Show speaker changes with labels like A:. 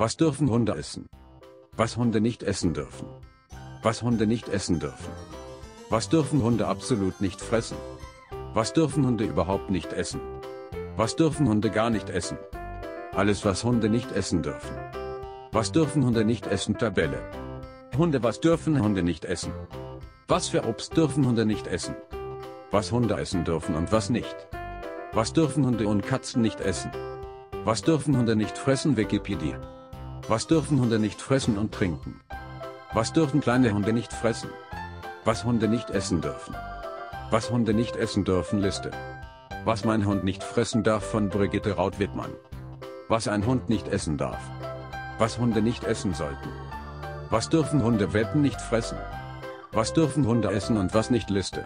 A: Was dürfen Hunde essen? Was Hunde nicht essen dürfen. Was Hunde nicht essen dürfen. Was dürfen Hunde absolut nicht fressen? Was dürfen Hunde überhaupt nicht essen? Was dürfen Hunde gar nicht essen? Alles was Hunde nicht essen dürfen. Was dürfen Hunde nicht essen Tabelle. Hunde was dürfen Hunde nicht essen? Was für Obst dürfen Hunde nicht essen? Was Hunde essen dürfen und was nicht? Was dürfen Hunde und Katzen nicht essen? Was dürfen Hunde nicht fressen Wikipedia? Was dürfen Hunde nicht fressen und trinken? Was dürfen kleine Hunde nicht fressen? Was Hunde nicht essen dürfen? Was Hunde nicht essen dürfen Liste. Was mein Hund nicht fressen darf von Brigitte Raut-Wittmann. Was ein Hund nicht essen darf. Was Hunde nicht essen sollten. Was dürfen Hunde wetten nicht fressen? Was dürfen Hunde essen und was nicht Liste.